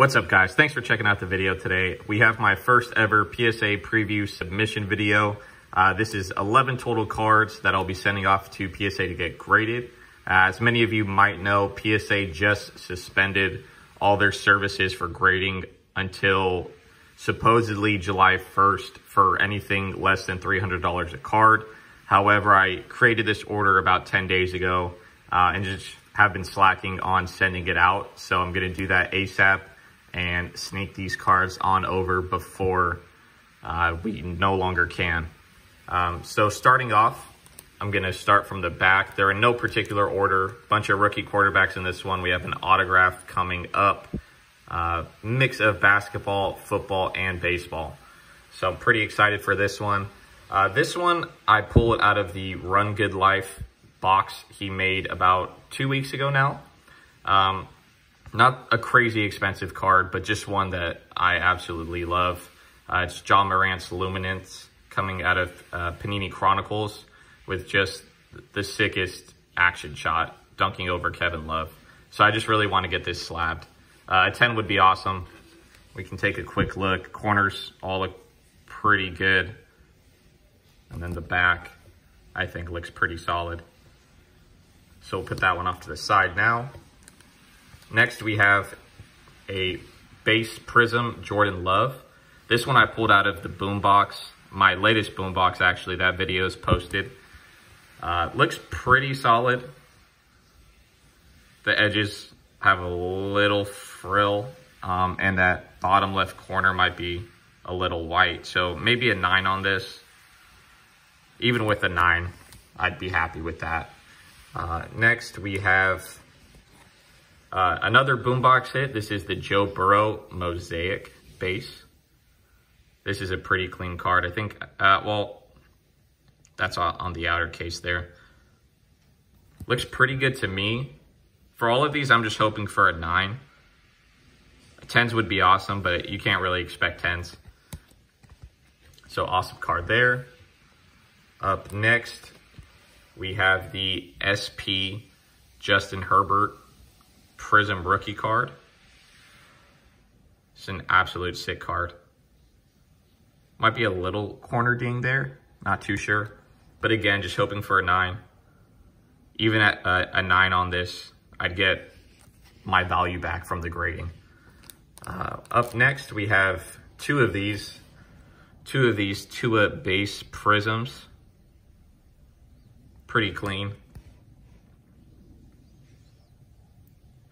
What's up guys? Thanks for checking out the video today. We have my first ever PSA preview submission video. Uh, this is 11 total cards that I'll be sending off to PSA to get graded. Uh, as many of you might know, PSA just suspended all their services for grading until supposedly July 1st for anything less than $300 a card. However, I created this order about 10 days ago uh, and just have been slacking on sending it out. So I'm going to do that ASAP and sneak these cards on over before uh, we no longer can. Um, so starting off, I'm going to start from the back. They're in no particular order. Bunch of rookie quarterbacks in this one. We have an autograph coming up. Uh, mix of basketball, football, and baseball. So I'm pretty excited for this one. Uh, this one, I pull it out of the Run Good Life box he made about two weeks ago now. Um, not a crazy expensive card, but just one that I absolutely love. Uh, it's Ja Morant's Luminance coming out of uh, Panini Chronicles with just the sickest action shot, dunking over Kevin Love. So I just really want to get this slabbed. Uh, a 10 would be awesome. We can take a quick look. Corners all look pretty good. And then the back, I think, looks pretty solid. So we'll put that one off to the side now. Next, we have a base prism Jordan Love. This one I pulled out of the boombox, my latest boombox actually, that video is posted. Uh, looks pretty solid. The edges have a little frill, um, and that bottom left corner might be a little white. So maybe a nine on this. Even with a nine, I'd be happy with that. Uh, next, we have uh, another boombox hit. This is the Joe Burrow Mosaic base. This is a pretty clean card. I think, uh, well, that's on the outer case there. Looks pretty good to me. For all of these, I'm just hoping for a 9. 10s would be awesome, but you can't really expect 10s. So awesome card there. Up next, we have the SP Justin Herbert Prism rookie card. It's an absolute sick card. Might be a little corner ding there. Not too sure. But again, just hoping for a 9. Even at a, a 9 on this, I'd get my value back from the grading. Uh, up next, we have two of these. Two of these Tua base prisms. Pretty clean.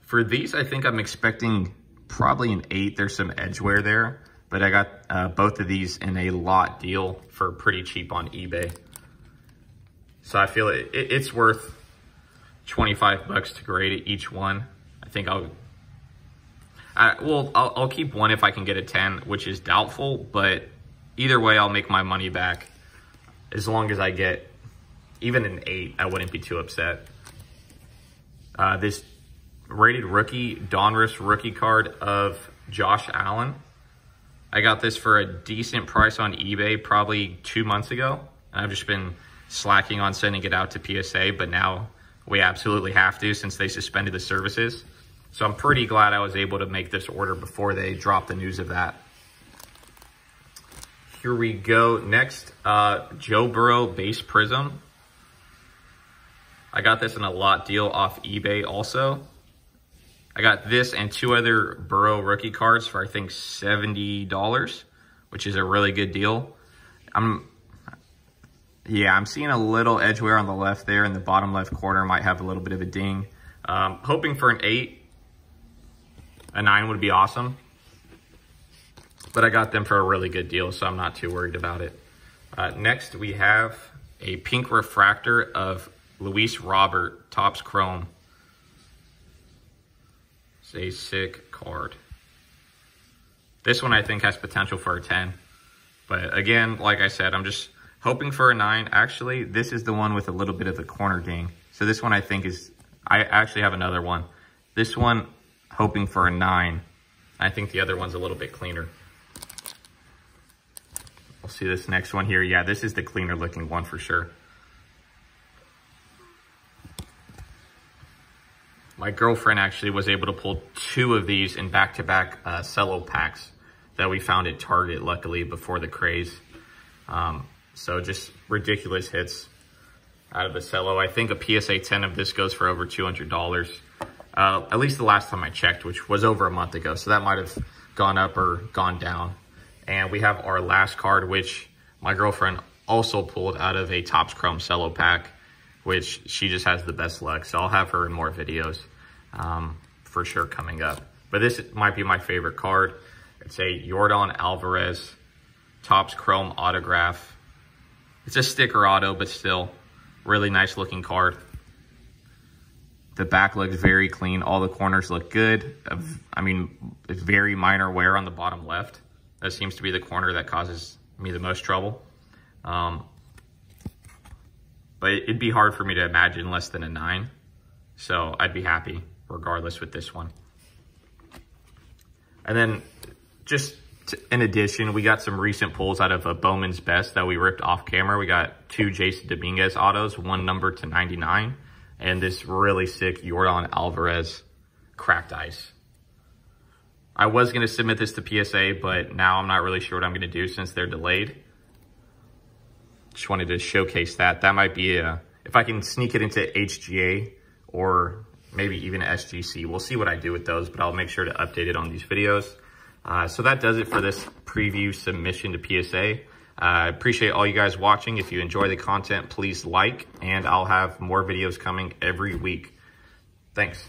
For these, I think I'm expecting probably an 8. There's some edge wear there. But I got uh, both of these in a lot deal for pretty cheap on eBay. So I feel it, it, it's worth 25 bucks to grade each one. I think I'll, I, well, I'll, I'll keep one if I can get a 10, which is doubtful, but either way, I'll make my money back. As long as I get even an 8, I wouldn't be too upset. Uh, this rated rookie, Donruss rookie card of Josh Allen. I got this for a decent price on eBay probably two months ago. And I've just been slacking on sending it out to PSA, but now we absolutely have to since they suspended the services. So I'm pretty glad I was able to make this order before they dropped the news of that. Here we go. Next, uh, Joe Burrow Base Prism. I got this in a lot deal off eBay also. I got this and two other Burrow rookie cards for I think $70, which is a really good deal. I'm, yeah, I'm seeing a little edge wear on the left there and the bottom left corner might have a little bit of a ding. Um, hoping for an eight. A nine would be awesome. But I got them for a really good deal, so I'm not too worried about it. Uh, next, we have a pink refractor of Luis Robert Topps Chrome. It's a sick card. This one I think has potential for a 10. But again, like I said, I'm just hoping for a 9. Actually, this is the one with a little bit of the corner ding. So this one I think is, I actually have another one. This one, hoping for a 9. I think the other one's a little bit cleaner. We'll see this next one here. Yeah, this is the cleaner looking one for sure. My girlfriend actually was able to pull two of these in back-to-back -back, uh, cello packs that we found at Target, luckily, before the craze. Um, so just ridiculous hits out of the cello. I think a PSA 10 of this goes for over $200. Uh, at least the last time I checked, which was over a month ago. So that might have gone up or gone down. And we have our last card, which my girlfriend also pulled out of a Topps Chrome cello pack, which she just has the best luck. So I'll have her in more videos um, for sure coming up. But this might be my favorite card. It's a Yordan Alvarez Topps Chrome autograph. It's a sticker auto, but still really nice looking card. The back looks very clean. All the corners look good. I mean, it's very minor wear on the bottom left. That seems to be the corner that causes me the most trouble. Um, but it'd be hard for me to imagine less than a nine. So I'd be happy regardless with this one. And then just in addition, we got some recent pulls out of a Bowman's Best that we ripped off camera. We got two Jasson Dominguez autos, one number to 99, and this really sick Yordan Alvarez cracked ice. I was going to submit this to PSA, but now I'm not really sure what I'm going to do since they're delayed. Just wanted to showcase that. That might be a, if I can sneak it into HGA or maybe even SGC. We'll see what I do with those, but I'll make sure to update it on these videos. Uh, so that does it for this preview submission to PSA. I uh, appreciate all you guys watching. If you enjoy the content, please like, and I'll have more videos coming every week. Thanks.